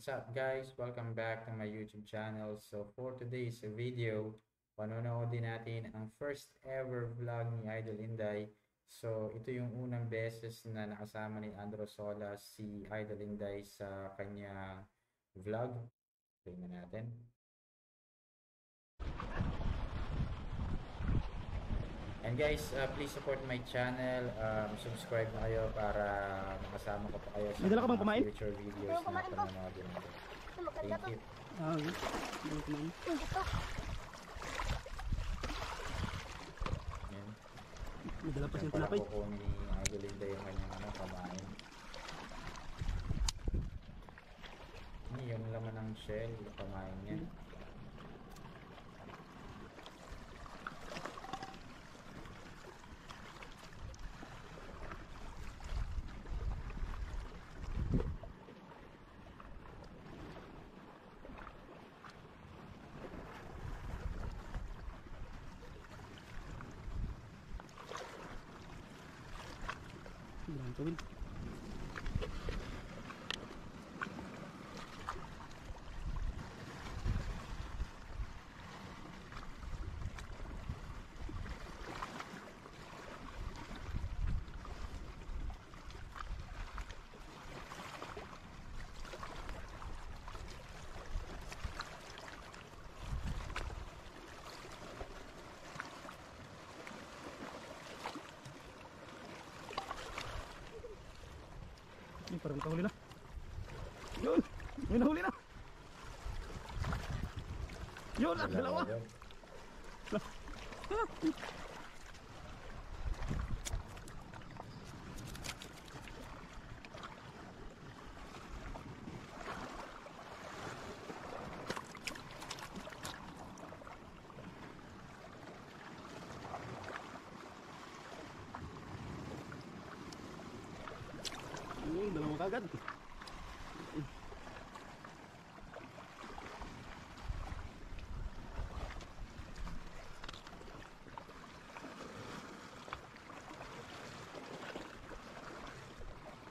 What's up guys? Welcome back to my YouTube channel. So for today's video, panonoodin natin ang first ever vlog ni Idol Inday. So ito yung unang beses na nakasama ni Andro Sola si Idol Inday sa kanya vlog. Tingnan natin. And guys, uh, please support my channel. Um, subscribe na kayo para makasama ko pa kayo sa May dala ka bang mga kumain? future videos na kumain ko? panonoodin natin. Ito, maganda Thank you. Ah, yun. Ano kumain? Hindi to. Yan. May dala pa siyang tinapay. kukunin ni Idol Linda yung kanyang ano, kamain. Ini yung laman ng shell, yung kamain niya. Sobrang tawid. Ay, parang nakahuli na. Yun! May nahuli na! Yun! Ang dalawa! Yun. Yun, dalawa kagad.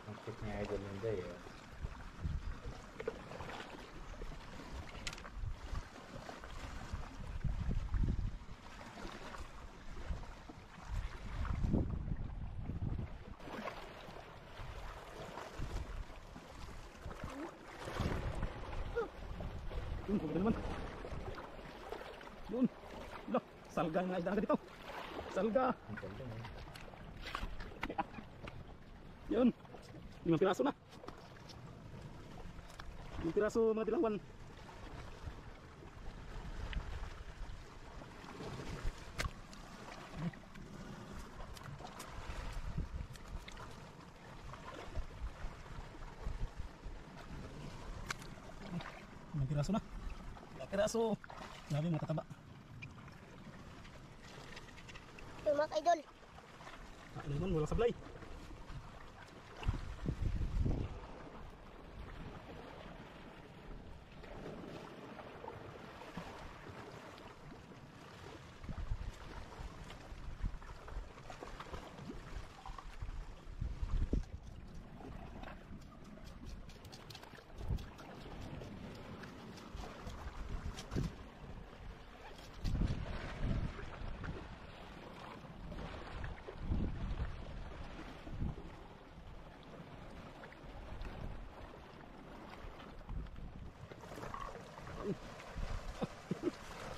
Ang cute ni Idol Linda eh. Yun, kumain naman. Yun. Lo, salga nga isda dito. Salga. Yun. Limang piraso na. Limang piraso mga dilawan. Limang piraso. Piraso. Grabe mga tataba. Ito, mga idol. Ah, ano naman, walang sablay.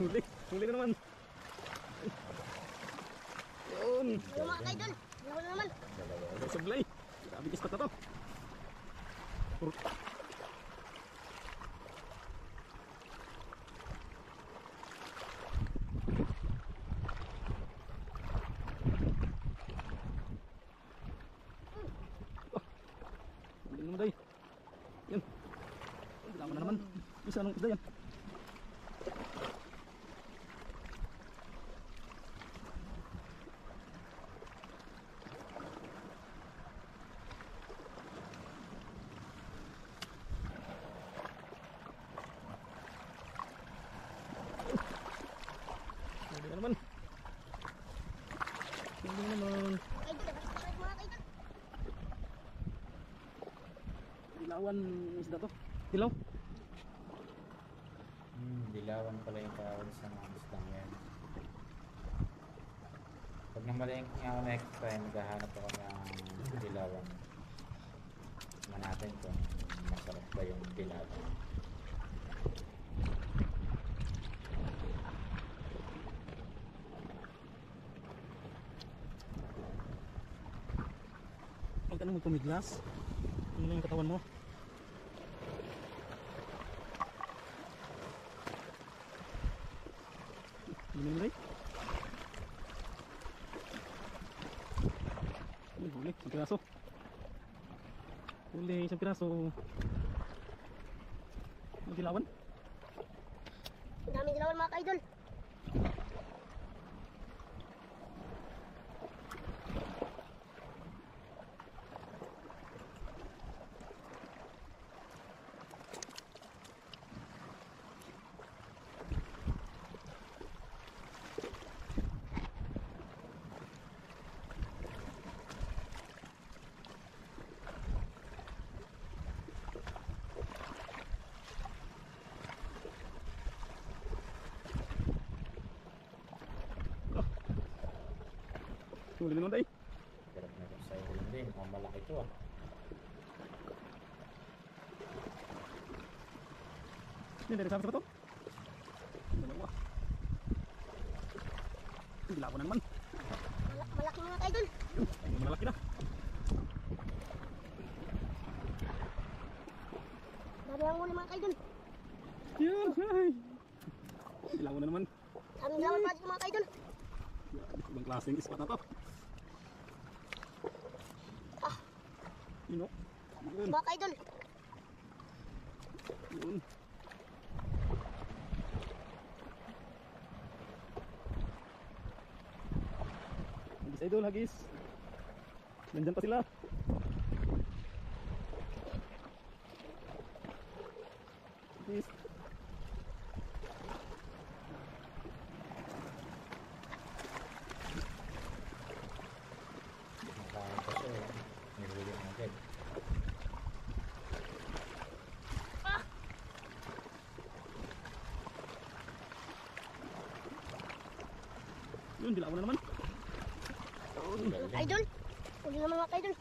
Huli, huli na naman. Yun, idol. Ano na naman? Sablay. Grabe ispat na to. Hindi naman day. Yan. Wala mo na naman. Isa anong isda yan? Hindi na naman. Hindi na naman. Mga idol, labas na mga idol. Dilawan isda to. Dilaw. Hmm, dilawan pala yung tawag sa mga islang yan. Pag namalengke nga ako next time, maghahanap ako ng dilawan. Tignan natin kung masarap ba yung dilawan. Huwag ka nang magpumiglas. Ano yung katawan mo? Yun, Uy, huli, isang piraso. Huli, isang piraso. Ang dilawan. Ang daming dilawan mga ka-idol. Huli na nun, day. Garap na rin sa ilong din. Ang malaki to ah. Hindi, dari sabi sa to. Dalawa. Ang dilawan na naman. Malak malaki mga ka-idol. Ang malaki na. Dami ang huli mga ka-idol. Yan, ay. Dilawan na naman. Daming dilawan pa dito mga ka-idol. Ibang klaseng ispat na to. Ah. Yun o. Yun, Mga ka-idol. yun. Idol, hagis. Nandyan pa sila. Hagis. Nakain pa siya eh. Nihuli na agad. Yun, dilawan na naman. Ka-idol. Huli naman mga ka-idol.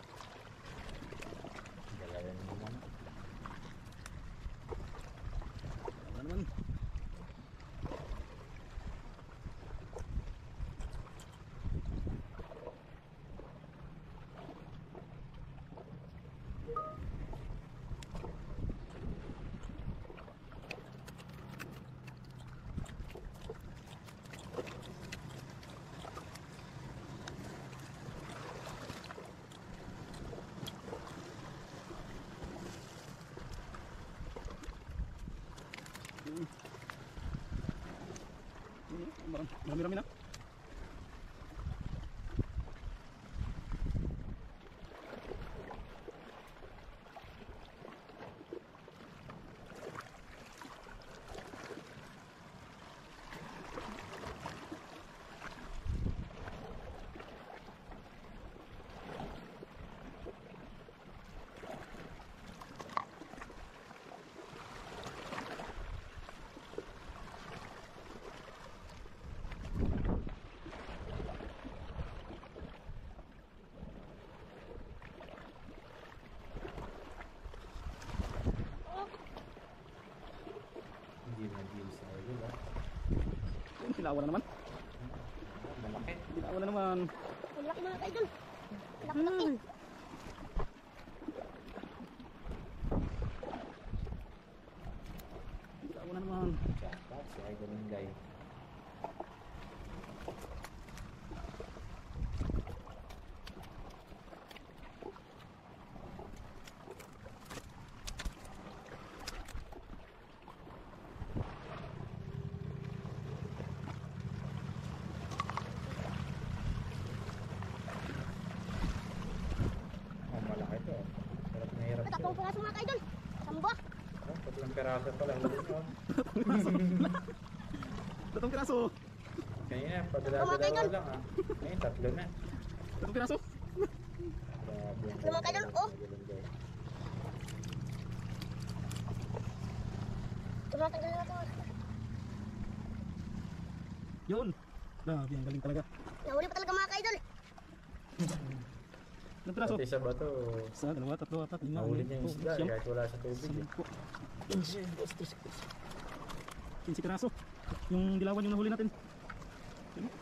Dalawa na naman. Dilawan na naman. Yun. Yun, maram- Marami-rami na. Hindi na deal sa idol ah. Dilawan na naman. Malaki. Dilawan na naman. Ang laki mga ka-idol. Laki-laki. Ay. peraso pa lang dito. Tatong piraso. Kaya, padala-dalawa lang ah. Ngayon, tatlo na. Tatong piraso. Lumang ka dun, oh. Tumatagal na to. Yun. Grabe, ang galing talaga. Nahuli pa talaga mga kaidol. Ilang piraso? Isa ba to? Isa, dalawa, tatlo, apat, lima. Nahuli niya yung isda, kahit wala sa tubig. Eh. 15 piraso. Yung dilawan yung nahuli natin. Yun oh.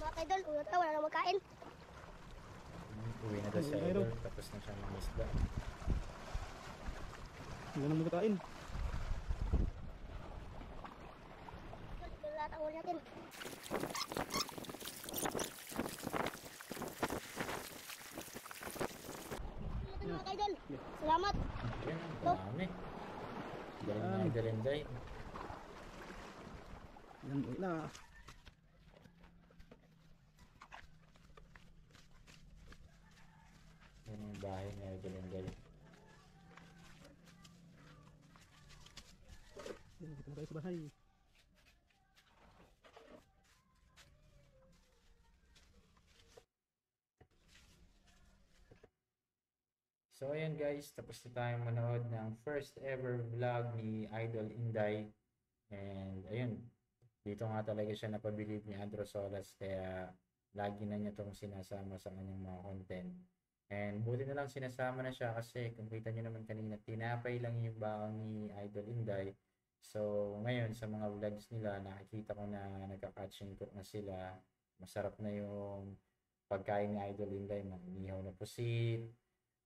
mga kaidol unat na wala nang makain uwi na daw si tapos na siya mga isda. Wala nang makain huli natin. Ito mga ka-idol. Salamat. Marami. Galing na. Idol Inday. Yan, na. Yung bahay na tayo sa bahay. So ayan guys, tapos na tayong manood ng first ever vlog ni Idol Inday. And ayun, dito nga talaga siya napabilib ni Andro Solas kaya lagi na niya itong sinasama sa kanyang mga content. And buti na lang sinasama na siya kasi kung kita nyo naman kanina, tinapay lang yung baon ni Idol Inday. So ngayon sa mga vlogs nila, nakikita ko na nagka-catching cook na sila. Masarap na yung pagkain ni Idol Inday, manihaw na pusit,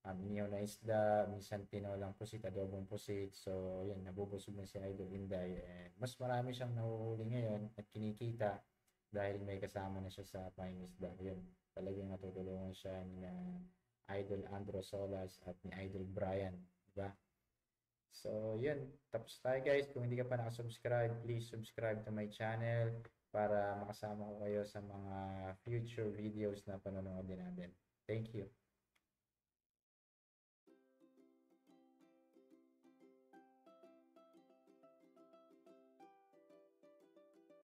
um, inihaw na isda, minsan tinolang pusit, adobong pusit. So, yun, nabubusog na si Idol Inday. And mas marami siyang nahuhuli ngayon at kinikita dahil may kasama na siya sa pangingisda. Yun, talagang natutulungan siya ni na Idol Andro Solas at ni Idol Brian. Diba? So, yun. Tapos tayo guys. Kung hindi ka pa nakasubscribe, please subscribe to my channel para makasama ko kayo sa mga future videos na panonood din natin. Thank you.